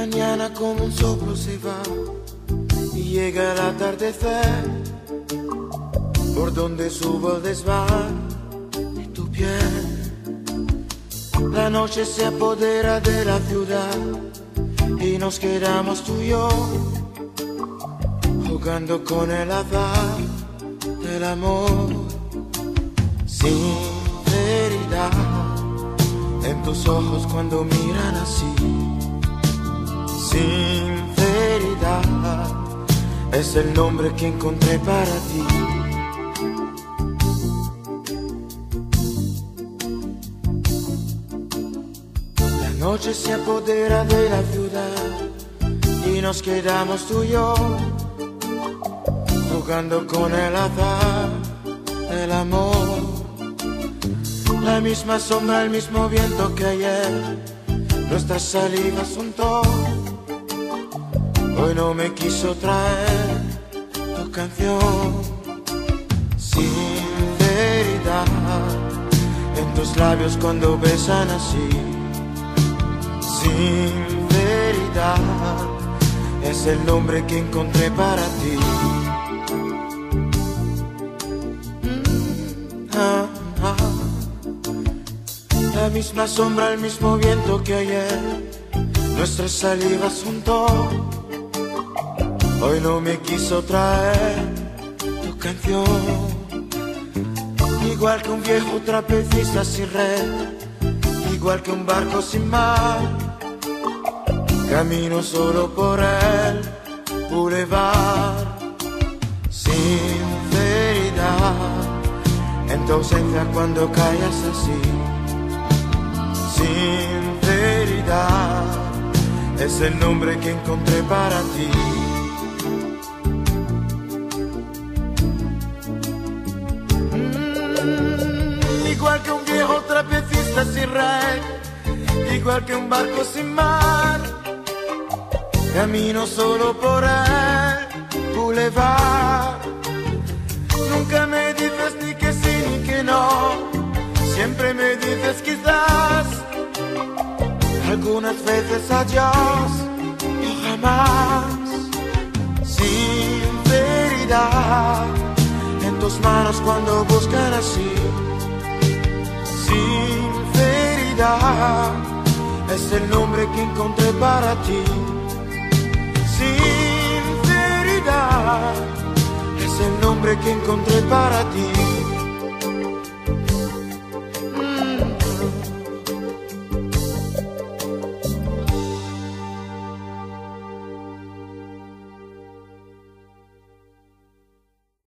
mañana como un soplo se va y llega el atardecer por donde subo el desván de tu piel. La noche se apodera de la ciudad y nos quedamos tú y yo jugando con el azar del amor. Sinceridad en tus ojos cuando miran así. Sinceridad es el nombre que encontré para ti. La noche se apodera de la ciudad y nos quedamos tú y yo jugando con el azar del amor. La misma sombra, el mismo viento que ayer, nuestras salivas juntó. Hoy no me quiso traer tu canción. Sinceridad en tus labios cuando besan así. Sinceridad es el nombre que encontré para ti. Ah, ah. La misma sombra, el mismo viento que ayer, nuestras salivas juntó. Hoy no me quiso traer tu canción. Igual que un viejo trapecista sin red, igual que un barco sin mar. Camino solo por el boulevard. Sinceridad en tu ausencia cuando callas así. Sinceridad es el nombre que encontré para ti. Igual que un viejo trapecista sin rey, igual que un barco sin mar, camino solo por el boulevard. Nunca me dices ni que sí ni que no, siempre me dices quizás. Algunas veces adiós y jamás. Sinceridad en tus manos cuando buscan así. Sinceridad es el nombre que encontré para ti. Sinceridad es el nombre que encontré para ti.